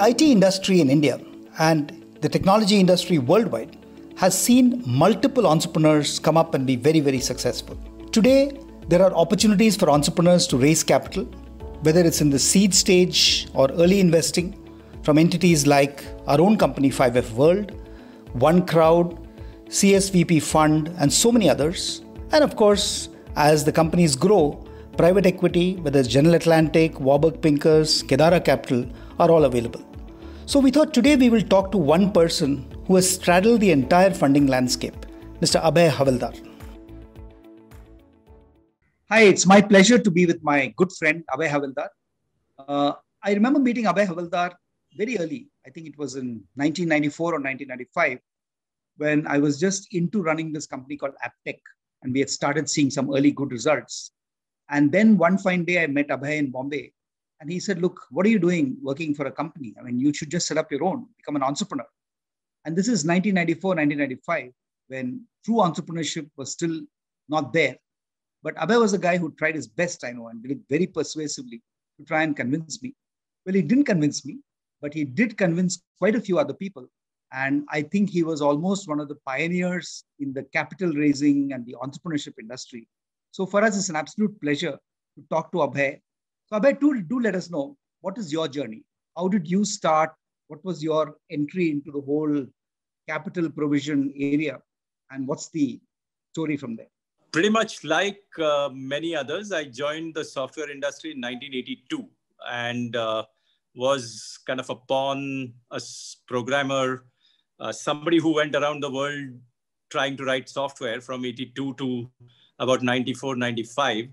The IT industry in India and the technology industry worldwide has seen multiple entrepreneurs come up and be very, very successful. Today, there are opportunities for entrepreneurs to raise capital, whether it's in the seed stage or early investing from entities like our own company, 5F World, OneCrowd, CSVP Fund, and so many others. And of course, as the companies grow, private equity, whether it's General Atlantic, Warburg Pincus, Kedaara Capital, are all available. So we thought today we will talk to one person who has straddled the entire funding landscape, Mr. Abhay Havaldar. Hi, it's my pleasure to be with my good friend Abhay Havaldar. Uh, I remember meeting Abhay Havaldar very early. I think it was in 1994 or 1995 when I was just into running this company called Aptech, and we had started seeing some early good results. And then one fine day, I met Abhay in Bombay, and he said, "Look, what are you doing working for a company? I mean, you should just set up your own, become an entrepreneur." And this is 1994, 1995, when true entrepreneurship was still not there. But Abhay was a guy who tried his best, I know, and did it very persuasively to try and convince me. Well, he didn't convince me, but he did convince quite a few other people. And I think he was almost one of the pioneers in the capital raising and the entrepreneurship industry. So for us, it's an absolute pleasure to talk to Abhay. So Abhay, do, do let us know, what is your journey? How did you start? What was your entry into the whole capital provision area? And what's the story from there? Pretty much like uh, many others, I joined the software industry in 1982 and uh, was kind of a pawn, a programmer, uh, somebody who went around the world trying to write software from 82 to about 94, 95.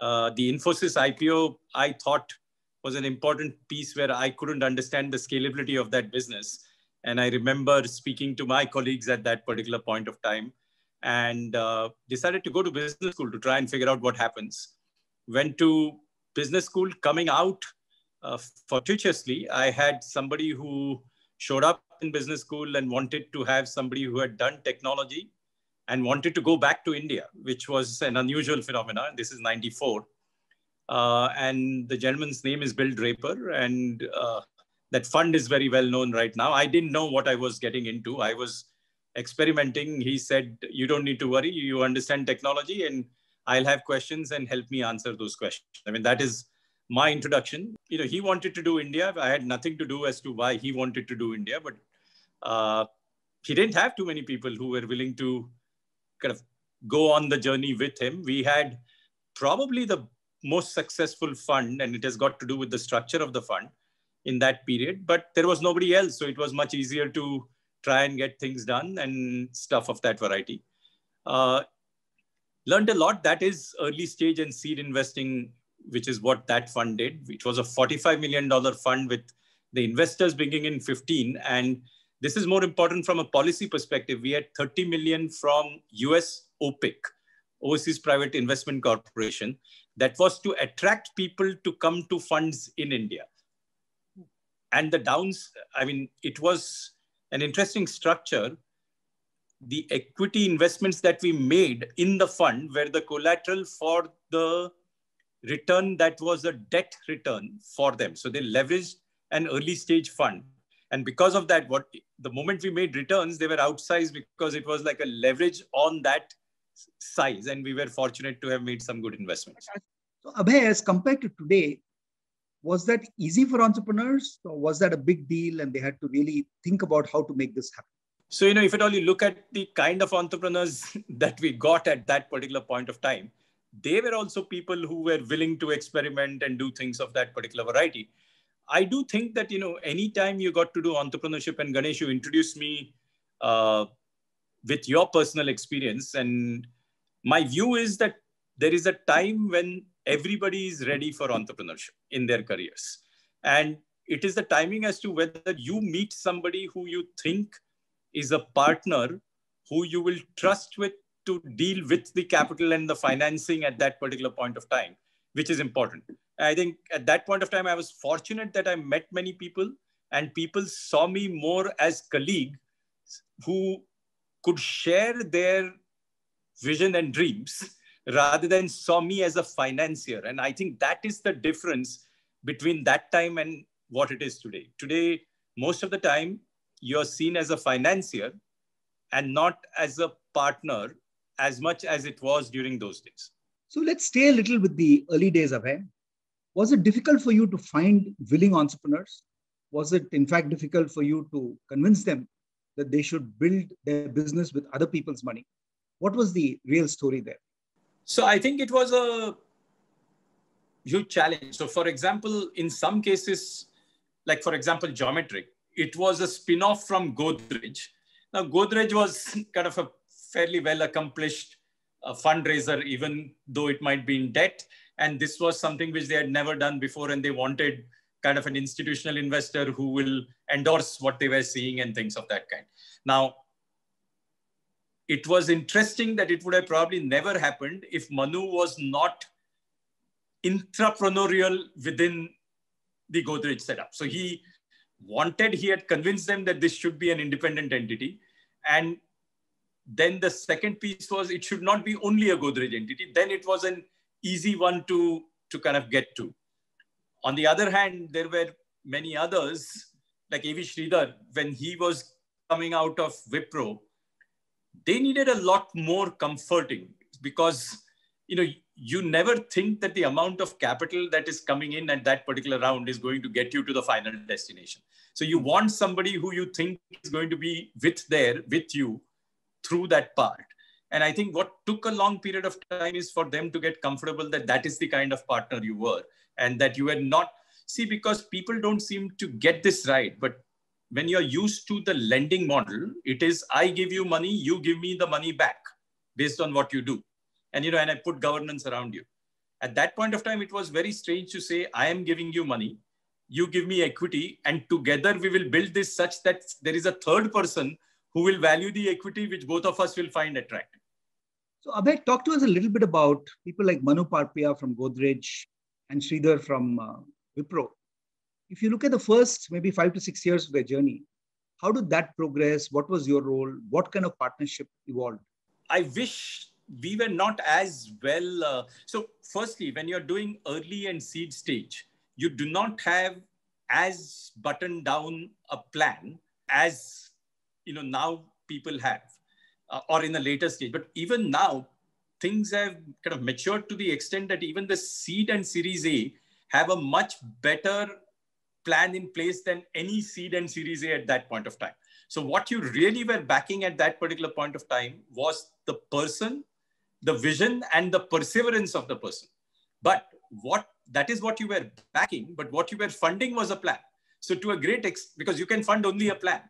Uh, the Infosys IPO, I thought, was an important piece where I couldn't understand the scalability of that business. And I remember speaking to my colleagues at that particular point of time and uh, decided to go to business school to try and figure out what happens. Went to business school, coming out uh, fortuitously, I had somebody who showed up in business school and wanted to have somebody who had done technology and wanted to go back to India, which was an unusual phenomenon. This is 94. Uh, and the gentleman's name is Bill Draper. And uh, that fund is very well known right now. I didn't know what I was getting into. I was experimenting, he said, You don't need to worry. You understand technology, and I'll have questions and help me answer those questions. I mean, that is my introduction. You know, he wanted to do India. I had nothing to do as to why he wanted to do India, but uh, he didn't have too many people who were willing to kind of go on the journey with him. We had probably the most successful fund, and it has got to do with the structure of the fund in that period, but there was nobody else. So it was much easier to try and get things done and stuff of that variety. Uh, learned a lot. That is early stage and seed investing, which is what that fund did. It was a $45 million fund with the investors bringing in 15. And this is more important from a policy perspective. We had 30 million from US OPIC, Overseas Private Investment Corporation, that was to attract people to come to funds in India. And the downs, I mean, it was an interesting structure. The equity investments that we made in the fund were the collateral for the return that was a debt return for them. So they leveraged an early stage fund. And because of that, what the moment we made returns, they were outsized because it was like a leverage on that size. And we were fortunate to have made some good investments. So Abhay, as compared to today, was that easy for entrepreneurs or was that a big deal and they had to really think about how to make this happen so you know if at all you look at the kind of entrepreneurs that we got at that particular point of time they were also people who were willing to experiment and do things of that particular variety i do think that you know anytime you got to do entrepreneurship and ganesh you introduced me uh, with your personal experience and my view is that there is a time when everybody is ready for entrepreneurship in their careers. And it is the timing as to whether you meet somebody who you think is a partner who you will trust with to deal with the capital and the financing at that particular point of time, which is important. I think at that point of time, I was fortunate that I met many people and people saw me more as colleague who could share their vision and dreams rather than saw me as a financier. And I think that is the difference between that time and what it is today. Today, most of the time, you're seen as a financier and not as a partner as much as it was during those days. So let's stay a little with the early days of it. Was it difficult for you to find willing entrepreneurs? Was it, in fact, difficult for you to convince them that they should build their business with other people's money? What was the real story there? So I think it was a huge challenge. So, for example, in some cases, like for example, Geometric, it was a spin off from Godrej. Now, Godrej was kind of a fairly well accomplished uh, fundraiser, even though it might be in debt. And this was something which they had never done before, and they wanted kind of an institutional investor who will endorse what they were seeing and things of that kind. Now, it was interesting that it would have probably never happened if Manu was not intrapreneurial within the Godrej setup. So he wanted, he had convinced them that this should be an independent entity. And then the second piece was it should not be only a Godrej entity. Then it was an easy one to, to kind of get to. On the other hand, there were many others, like A.V. Sridhar, when he was coming out of Wipro, they needed a lot more comforting because you know you never think that the amount of capital that is coming in at that particular round is going to get you to the final destination so you want somebody who you think is going to be with there with you through that part and i think what took a long period of time is for them to get comfortable that that is the kind of partner you were and that you were not. See because people don't seem to get this right but when you're used to the lending model it is i give you money you give me the money back based on what you do. And you know and i put governance around you. At that point of time it was very strange to say i am giving you money you give me equity and together we will build this such that there is a third person who will value the equity which both of us will find attractive so abhay talk to us a little bit about people like manu parpia from godrej and sridhar from uh, wipro if you look at the first maybe five to six years of their journey, how did that progress? What was your role? What kind of partnership evolved? I wish we were not as well. Uh, so, firstly, when you're doing early and seed stage, you do not have as buttoned down a plan as you know now people have, uh, or in a later stage. But even now, things have kind of matured to the extent that even the seed and Series A have a much better plan in place than any seed and series A at that point of time. So what you really were backing at that particular point of time was the person, the vision and the perseverance of the person. But what that is what you were backing, but what you were funding was a plan. So to a great extent, because you can fund only a plan.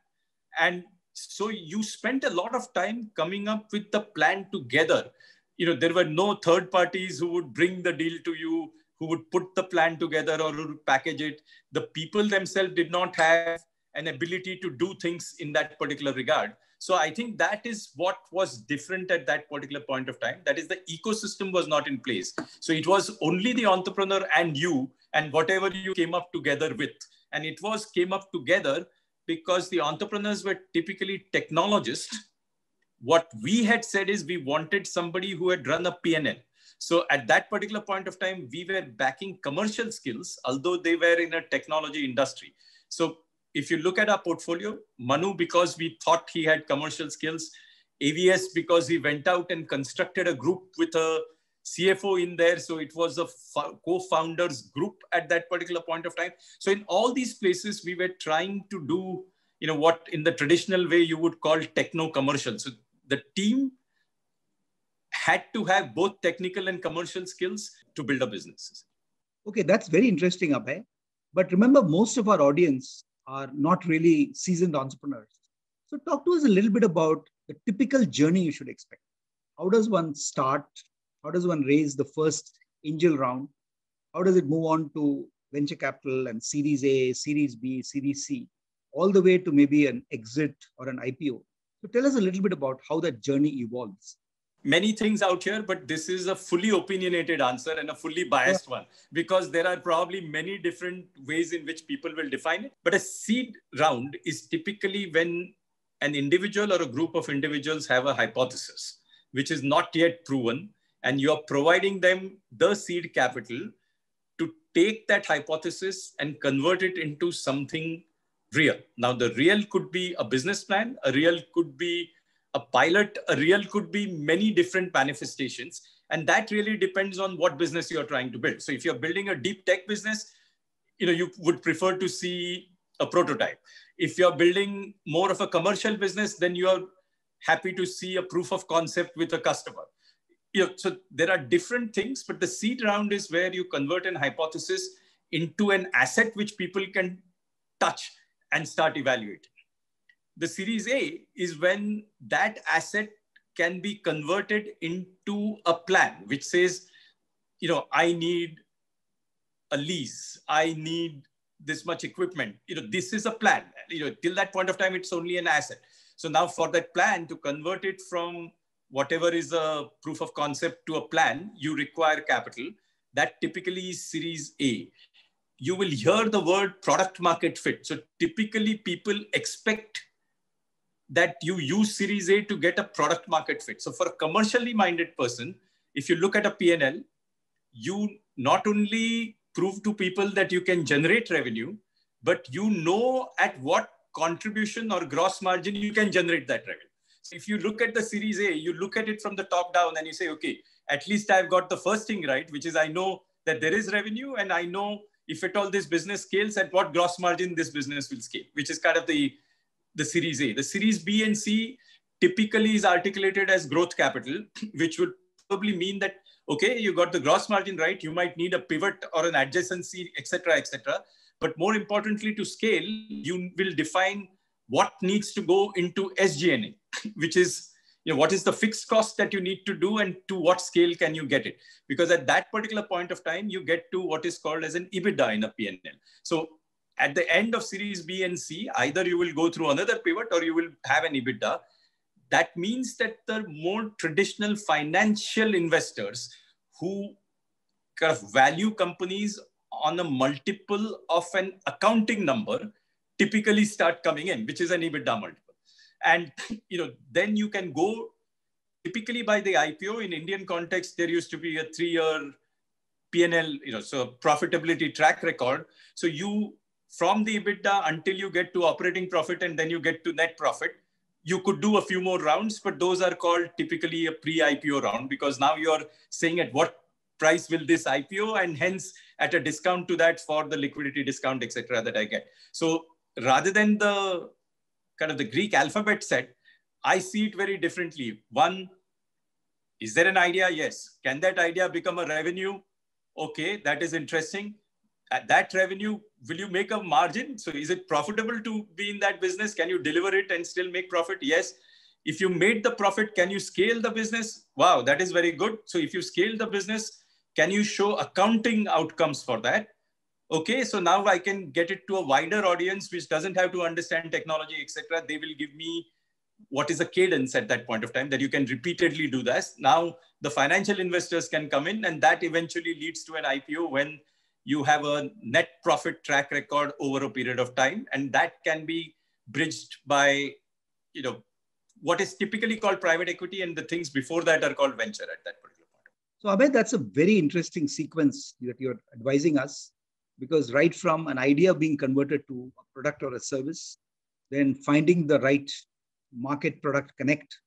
And so you spent a lot of time coming up with the plan together. You know, there were no third parties who would bring the deal to you who would put the plan together or would package it. The people themselves did not have an ability to do things in that particular regard. So I think that is what was different at that particular point of time. That is the ecosystem was not in place. So it was only the entrepreneur and you and whatever you came up together with. And it was came up together because the entrepreneurs were typically technologists. What we had said is we wanted somebody who had run a PNL. So at that particular point of time, we were backing commercial skills, although they were in a technology industry. So if you look at our portfolio, Manu, because we thought he had commercial skills, AVS, because he went out and constructed a group with a CFO in there. So it was a co-founders group at that particular point of time. So in all these places, we were trying to do, you know, what in the traditional way you would call techno commercial. So the team had to have both technical and commercial skills to build a business. Okay, that's very interesting, Abhay. But remember, most of our audience are not really seasoned entrepreneurs. So, talk to us a little bit about the typical journey you should expect. How does one start? How does one raise the first angel round? How does it move on to venture capital and Series A, Series B, Series C, all the way to maybe an exit or an IPO? So, tell us a little bit about how that journey evolves many things out here, but this is a fully opinionated answer and a fully biased yeah. one because there are probably many different ways in which people will define it. But a seed round is typically when an individual or a group of individuals have a hypothesis which is not yet proven, and you're providing them the seed capital to take that hypothesis and convert it into something real. Now, the real could be a business plan, a real could be a pilot, a real could be many different manifestations. And that really depends on what business you're trying to build. So if you're building a deep tech business, you know, you would prefer to see a prototype. If you're building more of a commercial business, then you're happy to see a proof of concept with a customer. You know, so there are different things, but the seed round is where you convert an hypothesis into an asset which people can touch and start evaluating. The Series A is when that asset can be converted into a plan, which says, you know, I need a lease, I need this much equipment. You know, this is a plan. You know, till that point of time, it's only an asset. So now for that plan to convert it from whatever is a proof of concept to a plan, you require capital. That typically is Series A. You will hear the word product market fit. So typically people expect that you use Series A to get a product market fit. So for a commercially minded person, if you look at a PNL, you not only prove to people that you can generate revenue, but you know at what contribution or gross margin you can generate that revenue. So if you look at the Series A, you look at it from the top down and you say, okay, at least I've got the first thing right, which is I know that there is revenue and I know if at all this business scales at what gross margin this business will scale, which is kind of the, the Series A. The Series B and C typically is articulated as growth capital, which would probably mean that okay, you got the gross margin right, you might need a pivot or an adjacency, etc., etc. But more importantly, to scale, you will define what needs to go into SG&A, which is you know, what is the fixed cost that you need to do and to what scale can you get it? Because at that particular point of time, you get to what is called as an EBITDA in a PNL. So at the end of series B and C, either you will go through another pivot or you will have an EBITDA that means that the more traditional financial investors who kind of value companies on a multiple of an accounting number typically start coming in, which is an EBITDA multiple. And you know, then you can go typically by the IPO in Indian context, there used to be a three-year PNL, you know, so profitability track record. So you from the EBITDA until you get to operating profit and then you get to net profit, you could do a few more rounds, but those are called typically a pre-IPO round because now you're saying at what price will this IPO and hence at a discount to that for the liquidity discount, etc. that I get. So rather than the kind of the Greek alphabet set, I see it very differently. One, is there an idea? Yes. Can that idea become a revenue? Okay, that is interesting at that revenue, will you make a margin? So is it profitable to be in that business? Can you deliver it and still make profit? Yes. If you made the profit, can you scale the business? Wow, that is very good. So if you scale the business, can you show accounting outcomes for that? Okay, so now I can get it to a wider audience which doesn't have to understand technology, etc. They will give me what is a cadence at that point of time that you can repeatedly do this. Now the financial investors can come in and that eventually leads to an IPO when you have a net profit track record over a period of time and that can be bridged by you know what is typically called private equity and the things before that are called venture at that particular point so abhay that's a very interesting sequence that you're advising us because right from an idea being converted to a product or a service then finding the right market product connect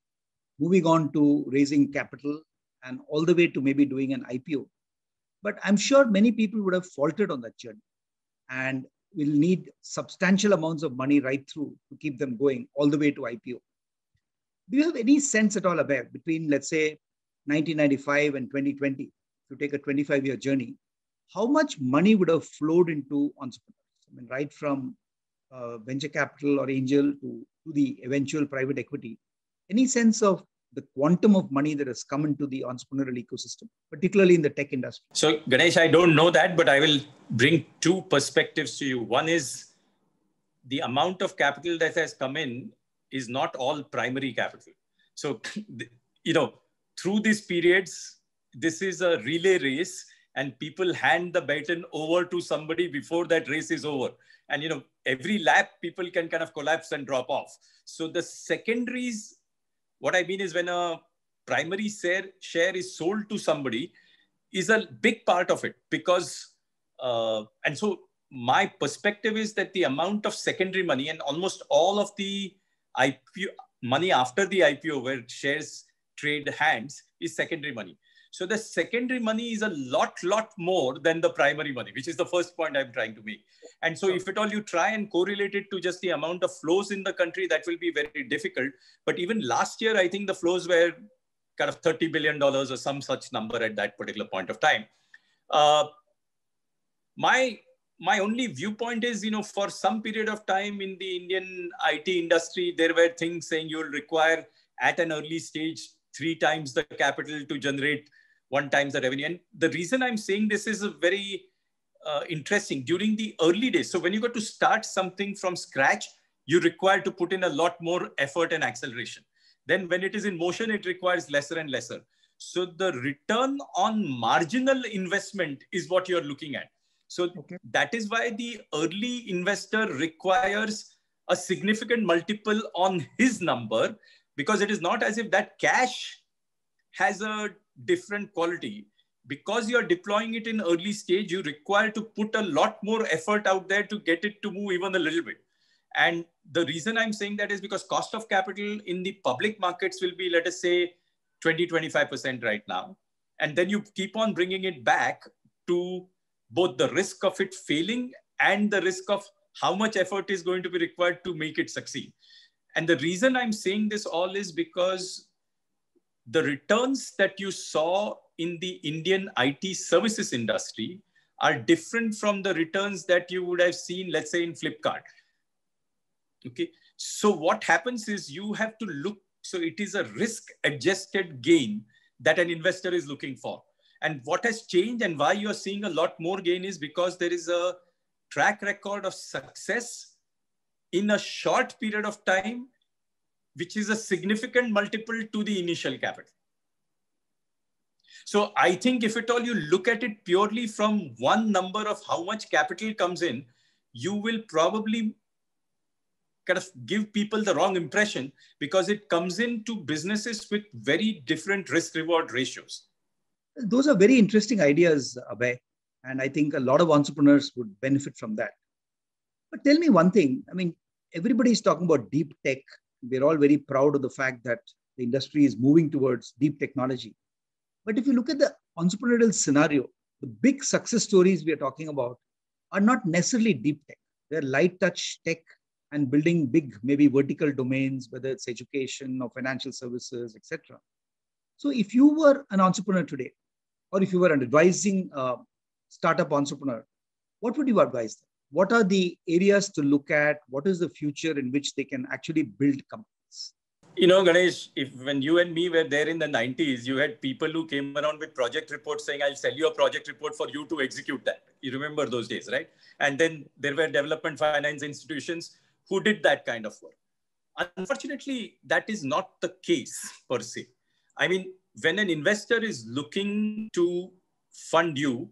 moving on to raising capital and all the way to maybe doing an ipo but I'm sure many people would have faltered on that journey and will need substantial amounts of money right through to keep them going all the way to IPO. Do you have any sense at all about between, let's say, 1995 and 2020, to take a 25 year journey, how much money would have flowed into entrepreneurs? I mean, right from uh, venture capital or angel to, to the eventual private equity. Any sense of the quantum of money that has come into the entrepreneurial ecosystem, particularly in the tech industry? So, Ganesh, I don't know that, but I will bring two perspectives to you. One is the amount of capital that has come in is not all primary capital. So, you know, through these periods, this is a relay race and people hand the baton over to somebody before that race is over. And, you know, every lap people can kind of collapse and drop off. So the secondaries what I mean is when a primary share, share is sold to somebody is a big part of it because Uh, and so my perspective is that the amount of secondary money and almost all of the IPO money after the IPO where shares trade hands is secondary money. So the secondary money is a lot, lot more than the primary money, which is the first point I'm trying to make. And so if at all you try and correlate it to just the amount of flows in the country, that will be very difficult. But even last year, I think the flows were kind of $30 billion or some such number at that particular point of time. Uh, my my only viewpoint is, you know, for some period of time in the Indian IT industry, there were things saying you'll require at an early stage three times the capital to generate one times the revenue. And the reason I'm saying this is a very uh, interesting during the early days. So when you got to start something from scratch, you require to put in a lot more effort and acceleration. Then when it is in motion, it requires lesser and lesser. So the return on marginal investment is what you're looking at. So okay. that is why the early investor requires a significant multiple on his number because it is not as if that cash has a different quality. Because you're deploying it in early stage you require to put a lot more effort out there to get it to move even a little bit. And the reason i'm saying that is because cost of capital in the public markets will be let us say 20 25% right now. And then you keep on bringing it back to both the risk of it failing and the risk of how much effort is going to be required to make it succeed. And the reason i'm saying this all is because the returns that you saw in the Indian IT services industry are different from the returns that you would have seen, let's say, in Flipkart. Okay. So what happens is you have to look, so it is a risk adjusted gain that an investor is looking for. And what has changed and why you're seeing a lot more gain is because there is a track record of success in a short period of time which is a significant multiple to the initial capital. So I think if at all you look at it purely from one number of how much capital comes in, you will probably kind of give people the wrong impression because it comes into businesses with very different risk reward ratios. Those are very interesting ideas, Abhay. And I think a lot of entrepreneurs would benefit from that. But tell me one thing. I mean, everybody is talking about deep tech we're all very proud of the fact that the industry is moving towards deep technology. But if you look at the entrepreneurial scenario, the big success stories we are talking about are not necessarily deep tech. They're light touch tech and building big, maybe vertical domains, whether it's education or financial services, etc. So if you were an entrepreneur today, or if you were an advising uh, startup entrepreneur, what would you advise them? What are the areas to look at? What is the future in which they can actually build companies? You know, Ganesh, if when you and me were there in the 90s, you had people who came around with project reports saying, I'll sell you a project report for you to execute that. You remember those days, right? And then there were development finance institutions who did that kind of work. Unfortunately, that is not the case per se. I mean, when an investor is looking to fund you,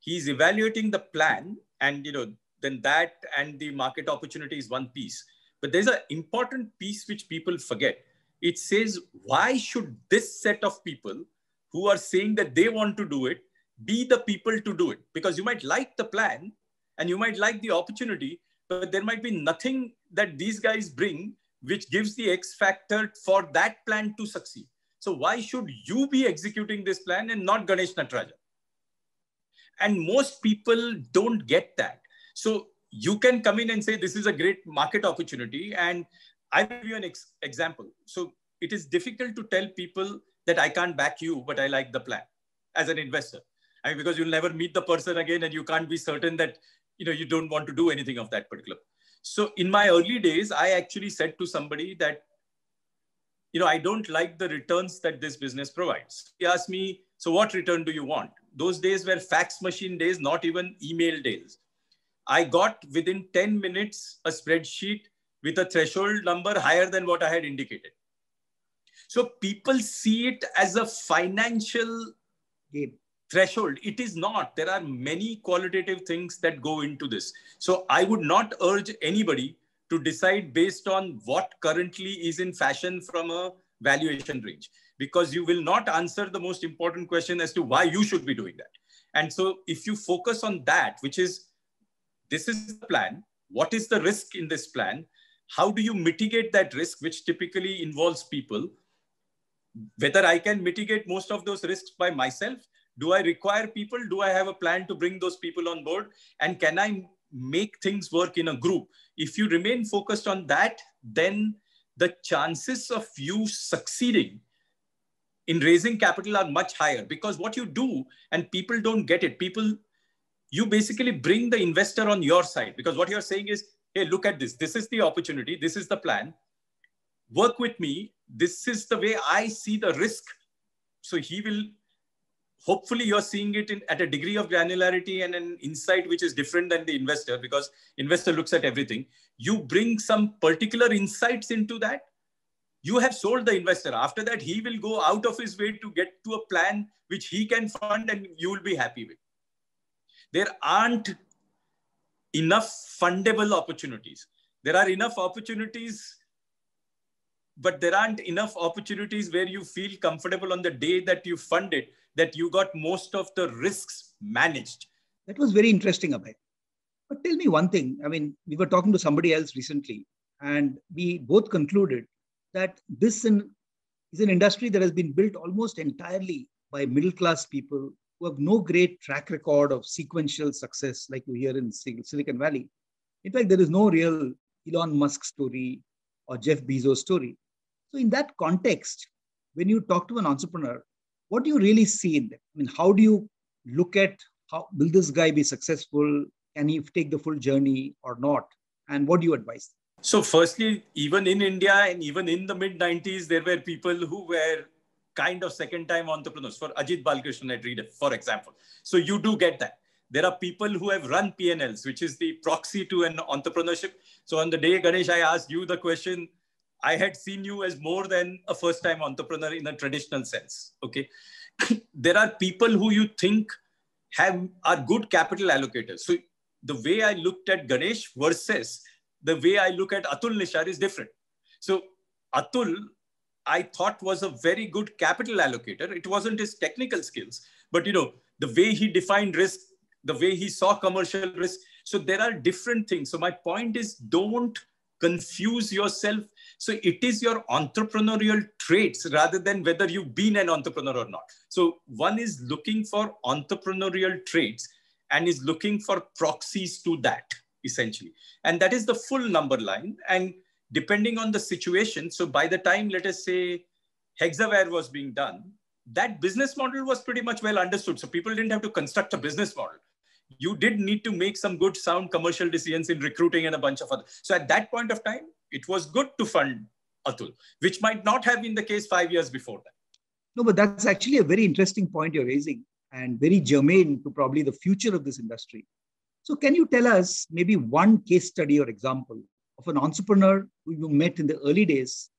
he's evaluating the plan and you know then that and the market opportunity is one piece. But there's an important piece which people forget. It says, why should this set of people who are saying that they want to do it be the people to do it? Because you might like the plan and you might like the opportunity, but there might be nothing that these guys bring which gives the X factor for that plan to succeed. So why should you be executing this plan and not Ganesh Natarajan? And most people don't get that. So you can come in and say, this is a great market opportunity. And I'll give you an ex example. So it is difficult to tell people that I can't back you, but I like the plan as an investor. I mean, because you'll never meet the person again and you can't be certain that, you know, you don't want to do anything of that particular. So in my early days, I actually said to somebody that, you know, I don't like the returns that this business provides. He asked me, so what return do you want? Those days were fax machine days, not even email days. I got within 10 minutes a spreadsheet with a threshold number higher than what I had indicated. So people see it as a financial game threshold. It is not. There are many qualitative things that go into this. So I would not urge anybody to decide based on what currently is in fashion from a valuation range because you will not answer the most important question as to why you should be doing that And so if you focus on that, which is this is the plan, what is the risk in this plan? How do you mitigate that risk, which typically involves people? Whether I can mitigate most of those risks by myself, do I require people? Do I have a plan to bring those people on board? And can I make things work in a group? If you remain focused on that, then the chances of you succeeding in raising capital are much higher because what you do and people don't get it people you basically bring the investor on your side because what you're saying is hey look at this. This is the opportunity. This is the plan. Work with me. This is the way i see the risk. So he will hopefully you're seeing it in, at a degree of granularity and an insight which is different than the investor because investor looks at everything. You bring some particular insights into that. You have sold the investor. After that he will go out of his way to get to a plan which he can fund and you will be happy with there aren't enough fundable opportunities there are enough opportunities but there aren't enough opportunities where you feel comfortable on the day that you fund it that you got most of the risks managed. That was very interesting, Abhay. But tell me one thing. I mean, we were talking to somebody else recently, and we both concluded that this is an industry that has been built almost entirely by middle class people who have no great track record of sequential success like you hear in Silicon Valley. In fact, there is no real Elon Musk story or Jeff Bezos story. So, in that context, when you talk to an entrepreneur, what do you really see in them? I mean, how do you look at how will this guy be successful? Can he take the full journey or not? And what do you advise? So, firstly, even in India and even in the mid 90s, there were people who were kind of second time entrepreneurs. For Ajit Balakrishnan at Rediff, for example. So, you do get that. There are people who have run PNLs, which is the proxy to an entrepreneurship. So, on the day, Ganesh, I asked you the question I had seen you as more than a first time entrepreneur in a traditional sense. Okay. there are people who you think have are good capital allocators. So the way I looked at Ganesh versus the way I look at Atul Nishar is different. So Atul, I thought was a very good capital allocator. It wasn't his technical skills, but you know, the way he defined risk, the way he saw commercial risk. So there are different things. So my point is don't confuse yourself. So it is your entrepreneurial traits rather than whether you've been an entrepreneur or not. So one is looking for entrepreneurial traits and is looking for proxies to that essentially. And that is the full number line. And depending on the situation, so by the time, let us say, Hexaware was being done, that business model was pretty much well understood. So people didn't have to construct a business model you did need to make some good sound commercial decisions in recruiting and a bunch of other. So at that point of time, it was good to fund Atul, which might not have been the case five years before that. No, but that's actually a very interesting point you're raising and very germane to probably the future of this industry. So can you tell us maybe one case study or example of an entrepreneur who you met in the early days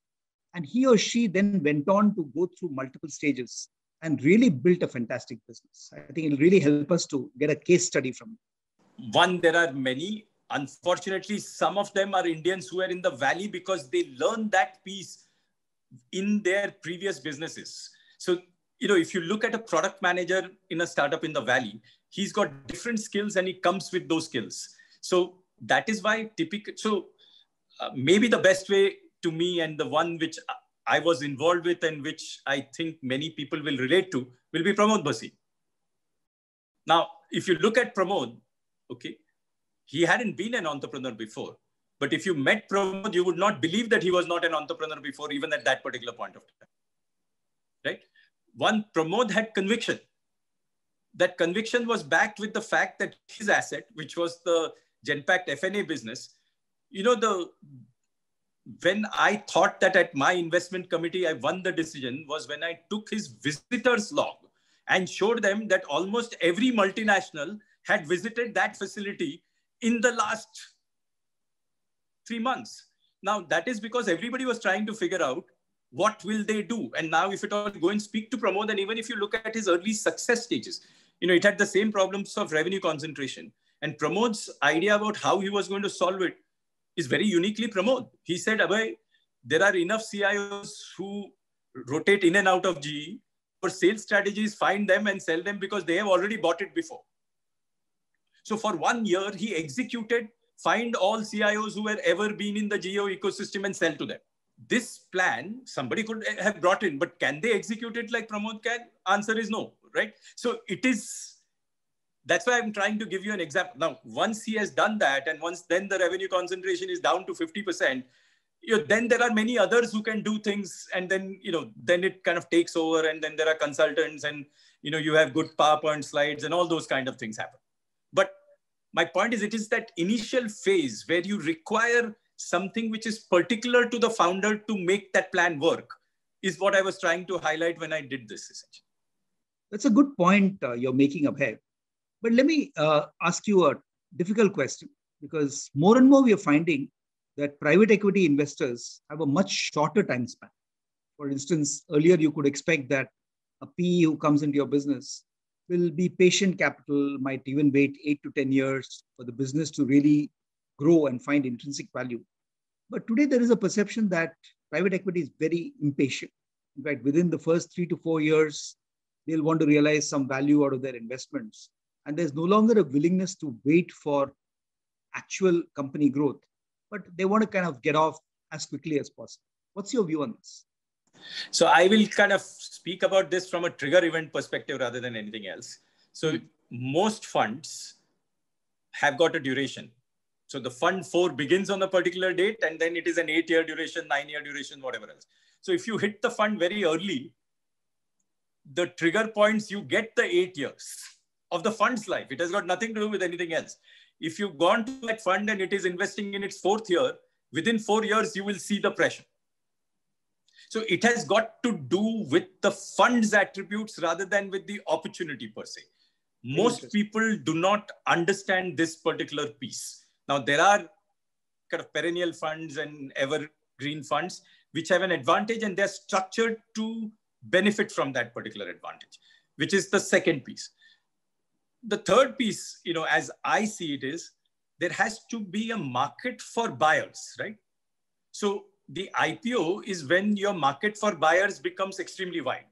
and he or she then went on to go through multiple stages and really built a fantastic business. I think it'll really help us to get a case study from One, there are many. Unfortunately, some of them are Indians who are in the valley because they learned that piece in their previous businesses. So, you know, if you look at a product manager in a startup in the valley, he's got different skills and he comes with those skills. So that is why typical. So uh, maybe the best way to me and the one which I was involved with and which I think many people will relate to will be Pramod Bhasin. Now, if you look at Pramod, okay, he hadn't been an entrepreneur before. But if you met Pramod, you would not believe that he was not an entrepreneur before, even at that particular point of time. Right? One, Pramod had conviction. That conviction was backed with the fact that his asset, which was the Genpact FNA business, you know, the when I thought that at my investment committee, I won the decision was when I took his visitors log and showed them that almost every multinational had visited that facility in the last three months. Now that is because everybody was trying to figure out what will they do. And now if it all go and speak to Pramod, and even if you look at his early success stages, you know, it had the same problems of revenue concentration. And Pramod's idea about how he was going to solve it is very uniquely Pramod. He said, Abhay, there are enough CIOs who rotate in and out of GE. For sales strategies, find them and sell them because they have already bought it before. So for one year, he executed find all CIOs who have ever been in the GE ecosystem and sell to them. This plan, somebody could have brought in, but can they execute it like Pramod can? Answer is no, right? So it is, that's why I'm trying to give you an example. Now, once he has done that, and once then the revenue concentration is down to 50%, you know, then there are many others who can do things and then you know then it kind of takes over and then there are consultants and you know you have good powerpoint slides and all those kind of things happen but my point is it is that initial phase where you require something which is particular to the founder to make that plan work is what i was trying to highlight when i did this essentially that's a good point uh, you're making Abhay. But let me uh, ask you a difficult question because more and more we are finding that private equity investors have a much shorter time span. For instance, earlier you could expect that a PE who comes into your business will be patient capital, might even wait eight to 10 years for the business to really grow and find intrinsic value. But today there is a perception that private equity is very impatient. In fact, within the first three to four years, they'll want to realize some value out of their investments. And there's no longer a willingness to wait for actual company growth but they want to kind of get off as quickly as possible. What's your view on this? So I will kind of speak about this from a trigger event perspective rather than anything else. So mm-hmm. most funds have got a duration. So the fund four begins on a particular date and then it is an eight year duration, nine year duration, whatever else. So if you hit the fund very early, the trigger points you get the eight years of the fund's life. It has got nothing to do with anything else if you've gone to that fund and it is investing in its fourth year, within four years, you will see the pressure. So it has got to do with the fund's attributes rather than with the opportunity per se. Most people do not understand this particular piece. Now, there are kind of perennial funds and evergreen funds which have an advantage and they're structured to benefit from that particular advantage, which is the second piece the third piece, you know, as I see it is, there has to be a market for buyers, right? So the IPO is when your market for buyers becomes extremely wide.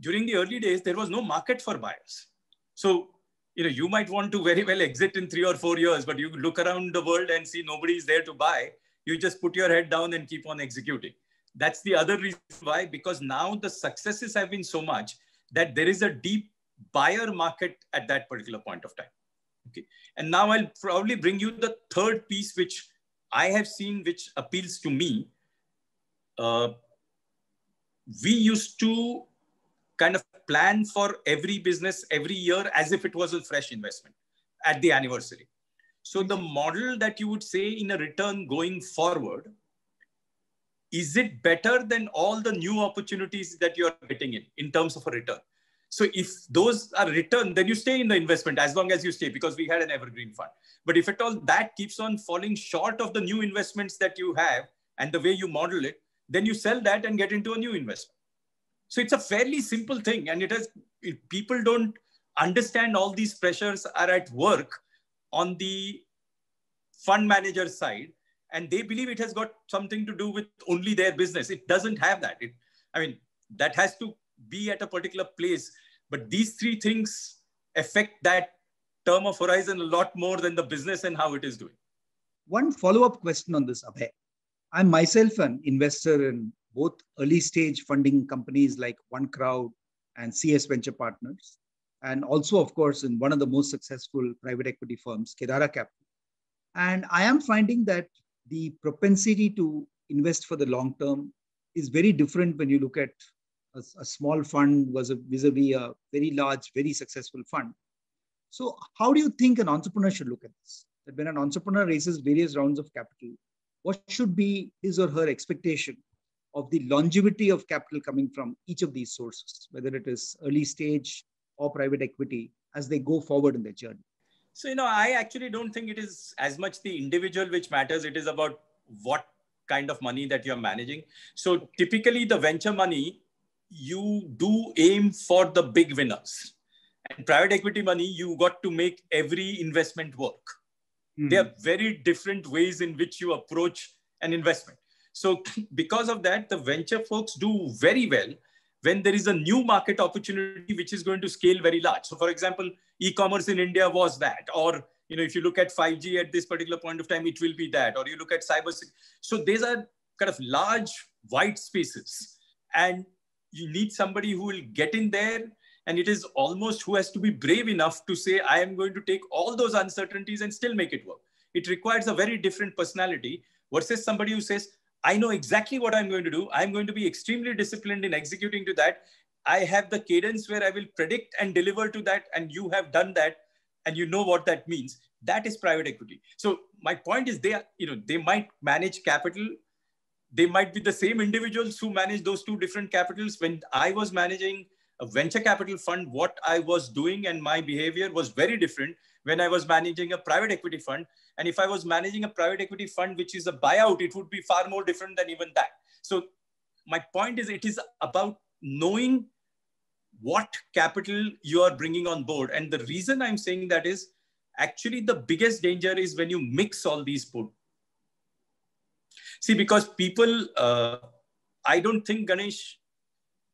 During the early days, there was no market for buyers. So, you know, you might want to very well exit in three or four years, but you look around the world and see nobody is there to buy. You just put your head down and keep on executing. That's the other reason why, because now the successes have been so much that there is a deep buyer market at that particular point of time. Okay. And now I'll probably bring you the third piece, which I have seen, which appeals to me. Uh, we used to kind of plan for every business every year as if it was a fresh investment at the anniversary. So the model that you would say in a return going forward, is it better than all the new opportunities that you're getting in, in terms of a return? So if those are returned, then you stay in the investment as long as you stay because we had an evergreen fund. But if at all that keeps on falling short of the new investments that you have and the way you model it, then you sell that and get into a new investment. So it's a fairly simple thing. And it has, people don't understand all these pressures are at work on the fund manager side. And they believe it has got something to do with only their business. It doesn't have that. It, I mean, that has to be at a particular place but these three things affect that term of horizon a lot more than the business and how it is doing. One follow up question on this, Abhay. I'm myself an investor in both early stage funding companies like OneCrowd and CS Venture Partners, and also, of course, in one of the most successful private equity firms, Kedaara Capital. And I am finding that the propensity to invest for the long term is very different when you look at a, a small fund was a vis-a-vis a very large, very successful fund. So how do you think an entrepreneur should look at this? That when an entrepreneur raises various rounds of capital, what should be his or her expectation of the longevity of capital coming from each of these sources, whether it is early stage or private equity, as they go forward in their journey? So, you know, I actually don't think it is as much the individual which matters. It is about what kind of money that you're managing. So, typically, the venture money you do aim for the big winners. And private equity money, you got to make every investment work. Mm. There are very different ways in which you approach an investment. So, because of that, the venture folks do very well when there is a new market opportunity which is going to scale very large. So for example, e-commerce in India was that, or you know, if you look at 5G at this particular point of time, it will be that, or you look at cyber. So these are kind of large white spaces. And you need somebody who will get in there. And it is almost who has to be brave enough to say, I am going to take all those uncertainties and still make it work. It requires a very different personality versus somebody who says, I know exactly what I'm going to do. I'm going to be extremely disciplined in executing to that. I have the cadence where I will predict and deliver to that. And you have done that and you know what that means. That is private equity. So my point is they are, you know, they might manage capital. They might be the same individuals who manage those two different capitals. When I was managing a venture capital fund, what I was doing and my behavior was very different when I was managing a private equity fund. And if I was managing a private equity fund, which is a buyout, it would be far more different than even that. So my point is it is about knowing what capital you are bringing on board. And the reason I'm saying that is actually the biggest danger is when you mix all these. See, because people, uh, I don't think Ganesh,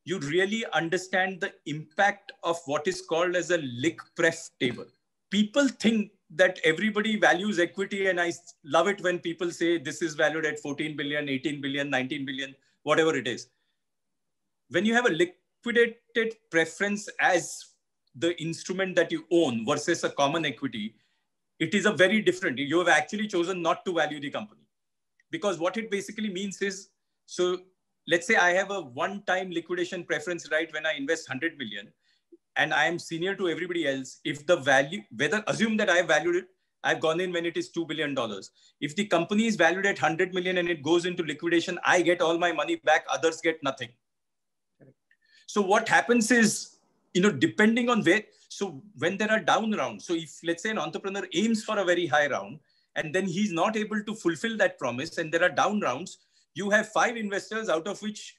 you really understand the impact of what is called as a liq pref table. People think that everybody values equity and i love it when people say this is valued at 14 billion 18 billion 19 billion whatever it is. When you have a liquidated preference as the instrument that you own versus a common equity it is a very different. You have actually chosen not to value the company because what it basically means is so let's say i have a one time liquidation preference right when i invest 100 million and I am senior to everybody else, if the value, whether assume that I valued it, I've gone in when it is $2 billion. If the company is valued at 100 million and it goes into liquidation, I get all my money back, others get nothing. So what happens is, you know, depending on where, so when there are down rounds, so if let's say an entrepreneur aims for a very high round and then he's not able to fulfill that promise. And there are down rounds, you have five investors out of which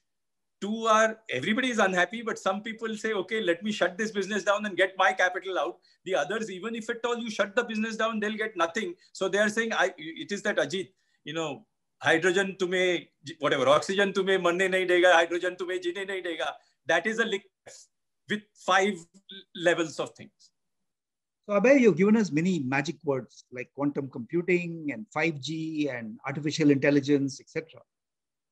two are everybody is unhappy but some people say okay let me shut this business down and get my capital out. The others even if at all you shut the business down they'll get nothing. So they are saying I, it is that ajit you know hydrogen to me whatever oxygen to me manne nahi dega hydrogen to me jine nahi dega. That is a liquid with five levels of things so Abhay, you've given us many magic words like quantum computing and 5G and artificial intelligence, etc.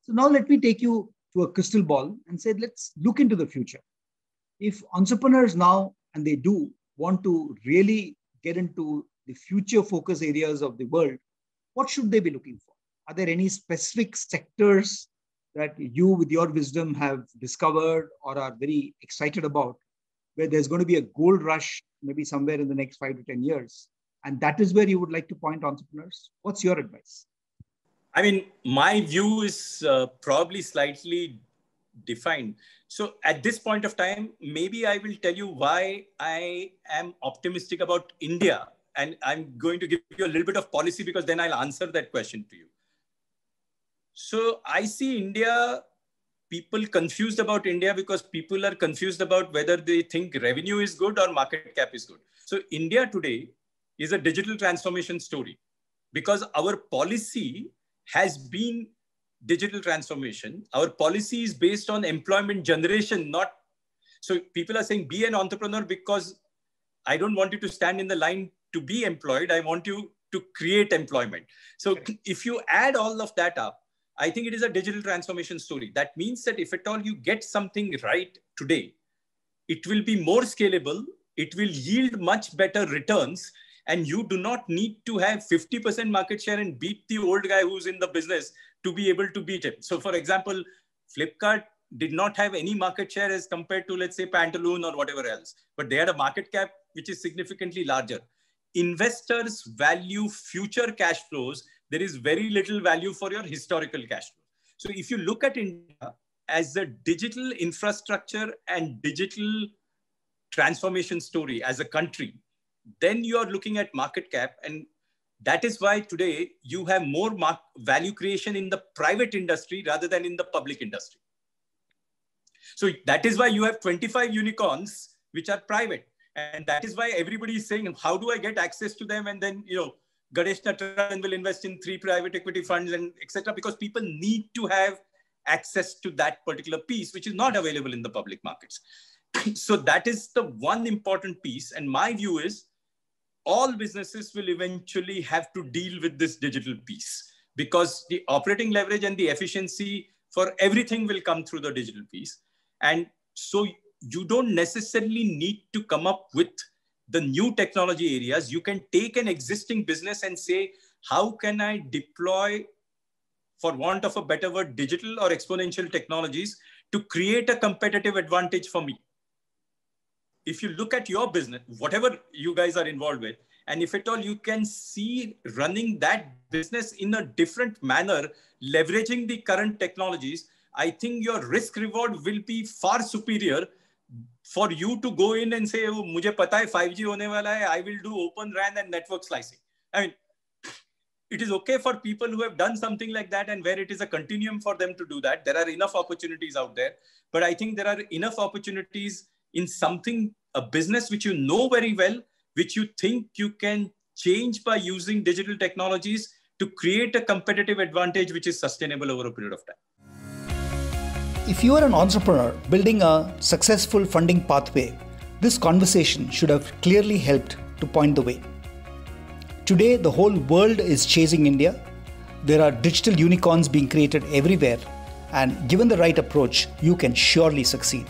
So now let me take you to a crystal ball and say, let's look into the future. If entrepreneurs now, and they do, want to really get into the future focus areas of the world, what should they be looking for? Are there any specific sectors that you, with your wisdom, have discovered or are very excited about, where there's going to be a gold rush, maybe somewhere in the next five to 10 years? And that is where you would like to point entrepreneurs. What's your advice? I mean, my view is uh, probably slightly defined. So at this point of time, maybe I will tell you why I am optimistic about India. And I'm going to give you a little bit of policy because then I'll answer that question to you. So I see India, people confused about India because people are confused about whether they think revenue is good or market cap is good. So India today is a digital transformation story because our policy has been digital transformation. Our policy is based on employment generation, not so people are saying be an entrepreneur because I don't want you to stand in the line to be employed. I want you to create employment. So if you add all of that up, I think it is a digital transformation story. That means that if at all you get something right today, it will be more scalable. It will yield much better returns and you do not need to have 50% market share and beat the old guy who's in the business to be able to beat him. So for example, Flipkart did not have any market share as compared to, let's say, Pantaloon or whatever else, but they had a market cap which is significantly larger. Investors value future cash flows. There is very little value for your historical cash flow. So if you look at India as a digital infrastructure and digital transformation story as a country, then you are looking at market cap. And that is why today you have more value creation in the private industry rather than in the public industry. So that is why you have 25 unicorns which are private. And that is why everybody is saying how do i get access to them? And then you know ganesh Natarajan will invest in three private equity funds and etc because people need to have access to that particular piece, which is not available in the public markets. so that is the one important piece. And my view is all businesses will eventually have to deal with this digital piece because the operating leverage and the efficiency for everything will come through the digital piece. And so you don't necessarily need to come up with the new technology areas. You can take an existing business and say, how can I deploy, for want of a better word, digital or exponential technologies to create a competitive advantage for me? If you look at your business, whatever you guys are involved with, and if at all you can see running that business in a different manner, leveraging the current technologies, I think your risk reward will be far superior for you to go in and say, oh, मुझे पता है 5G होने वाला है, I will do open RAN and network slicing. I mean, it is okay for people who have done something like that and where it is a continuum for them to do that. There are enough opportunities out there, but I think there are enough opportunities in something, a business which you know very well, which you think you can change by using digital technologies to create a competitive advantage which is sustainable over a period of time. If you are an entrepreneur building a successful funding pathway, this conversation should have clearly helped to point the way. Today, the whole world is chasing India. There are digital unicorns being created everywhere, and given the right approach, you can surely succeed.